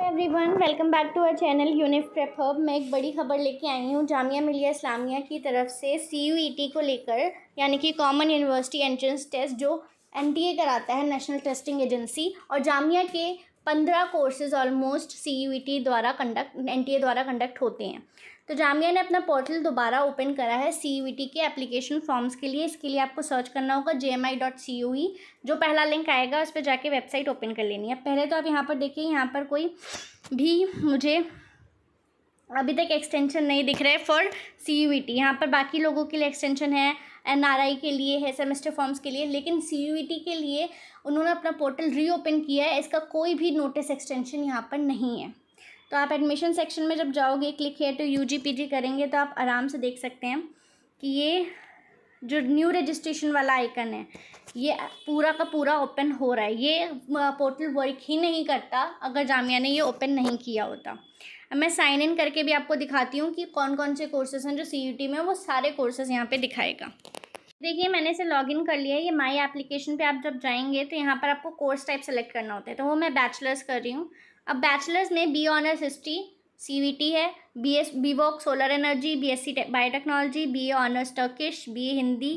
Everyone welcome back to our channel Unif Prep Hub मैं एक बड़ी खबर लेके आई हूँ, जामिया मिलिया इस्लामिया की तरफ़ से टी को लेकर, यानी कि कॉमन यूनिवर्सिटी एंट्रेंस टेस्ट जो ए कराता है नेशनल टेस्टिंग एजेंसी और जामिया के पंद्रह कोर्सेज ऑलमोस्ट सी द्वारा कंडक्ट एन टी ए द्वारा कंडक्ट होते हैं। तो जामिया ने अपना पोर्टल दोबारा ओपन करा है सी टी के एप्लीकेशन फॉर्म्स के लिए। इसके लिए आपको सर्च करना होगा J M I dot C U E जो पहला लिंक आएगा, उस पर जाके वेबसाइट ओपन कर लेनी है। पहले तो आप यहाँ पर देखिए, यहाँ पर कोई भी मुझे अभी तक एक्सटेंशन नहीं दिख रहा है for C U E T यहाँ पर बाकी लोगों के लिए एक्सटेंशन है एन आर आई के लिए है सेमेस्टर फॉर्म्स के लिए, लेकिन सी यू ई टी के लिए उन्होंने अपना पोर्टल रीओपन किया है, इसका कोई भी नोटिस एक्सटेंशन यहाँ पर नहीं है। तो आप एडमिशन सेक्शन में जब जाओगे क्लिक किया तो यू जी पी जी करेंगे तो आप आराम से देख सकते हैं कि ये जो न्यू रजिस्ट्रेशन वाला आइकन है, ये पूरा का पूरा ओपन हो रहा है। ये पोर्टल वर्क ही नहीं करता, अगर जामिया ने ये ओपन नहीं किया होता। मैं साइन इन करके भी आपको दिखाती हूँ कि कौन कौन से कोर्सेज हैं जो सी टी में वो सारे कोर्सेज यहाँ पे दिखाएगा। देखिए, मैंने इसे लॉगिन कर लिया है। ये माई एप्लीकेशन पे आप जब जाएँगे तो यहाँ पर आपको कोर्स टाइप सेलेक्ट करना होता है। तो वो मैं बैचलर्स कर रही हूँ। अब बैचलर्स में B honours history C V T है। B S B voc solar energy B S C biotechnology B A honours Turkish B A Hindi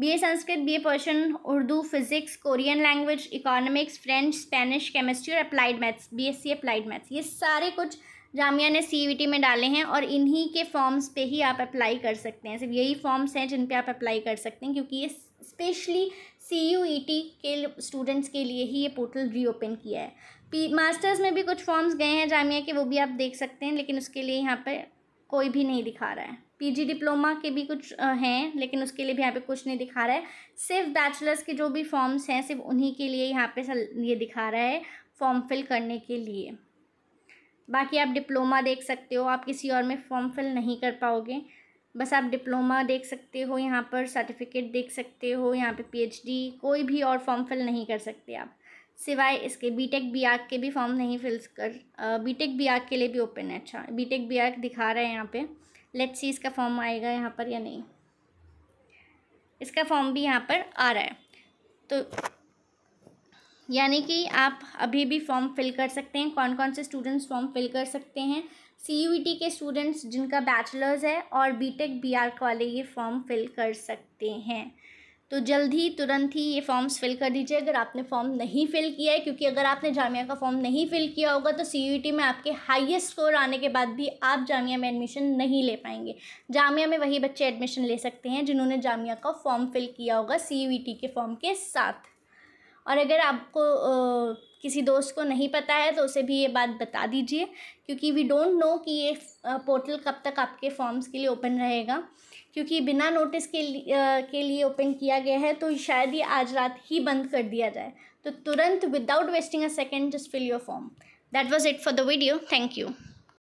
B A Sanskrit B A Persian Urdu physics Korean language economics French Spanish chemistry और applied maths B S C applied maths ये सारे कुछ जामिया ने C T में डाले हैं और इन्हीं के फॉर्म्स पे ही आप अप्लाई कर सकते हैं। सिर्फ़ यही फॉर्म्स हैं जिन पे आप अप्लाई कर सकते हैं क्योंकि ये specially C U E T के स्टूडेंट्स के लिए ही ये पोर्टल रीओपन किया है। पी मास्टर्स में भी कुछ फॉर्म्स गए हैं जामिया के, वो भी आप देख सकते हैं, लेकिन उसके लिए यहाँ पर कोई भी नहीं दिखा रहा है। पीजी डिप्लोमा के भी कुछ हैं, लेकिन उसके लिए भी यहाँ पे कुछ नहीं दिखा रहा है। सिर्फ़ बैचलर्स के जो भी फॉर्म्स हैं, सिर्फ़ उन्हीं के लिए यहाँ पे ये दिखा रहा है फॉर्म फिल करने के लिए। बाकी आप डिप्लोमा देख सकते हो, आप किसी और में फॉर्म फिल नहीं कर पाओगे। बस आप डिप्लोमा देख सकते हो, यहाँ पर सर्टिफिकेट देख सकते हो, यहाँ पे पीएचडी कोई भी और फॉर्म फिल नहीं कर सकते आप। सिवाय इसके बीटेक बी आग के भी फॉर्म नहीं फिल कर बीटेक बी आग के लिए भी ओपन है। अच्छा बीटेक बी आग दिखा रहा है यहाँ पे। लेट्स सी इसका फॉर्म आएगा यहाँ पर या नहीं। इसका फॉर्म भी यहाँ पर आ रहा है। तो यानी कि आप अभी भी फॉर्म फिल कर सकते हैं। कौन कौन से स्टूडेंट्स फॉर्म फिल कर सकते हैं। सी यू टी के स्टूडेंट्स जिनका बैचलर्स है और बीटेक बीआर वाले ये फॉर्म फिल कर सकते हैं। तो जल्द ही, तुरंत ही ये फॉर्म्स फिल कर दीजिए। अगर आपने फॉर्म नहीं फिल किया है, क्योंकि अगर आपने जामिया का फॉर्म नहीं फिल किया होगा तो सी में आपके हाईएस्ट स्कोर आने के बाद भी आप जामिया में एडमिशन नहीं ले पाएँगे। जामिया में वही बच्चे एडमिशन ले सकते हैं, जिन्होंने जामिया का फॉर्म फिल किया होगा सी के फॉर्म के साथ। और अगर आपको किसी दोस्त को नहीं पता है तो उसे भी ये बात बता दीजिए, क्योंकि वी डोंट नो कि ये पोर्टल कब तक आपके फॉर्म्स के लिए ओपन रहेगा। क्योंकि बिना नोटिस के लिए के लिए ओपन किया गया है तो शायद ये आज रात ही बंद कर दिया जाए। तो तुरंत without wasting a second just fill your form that was it for the video thank you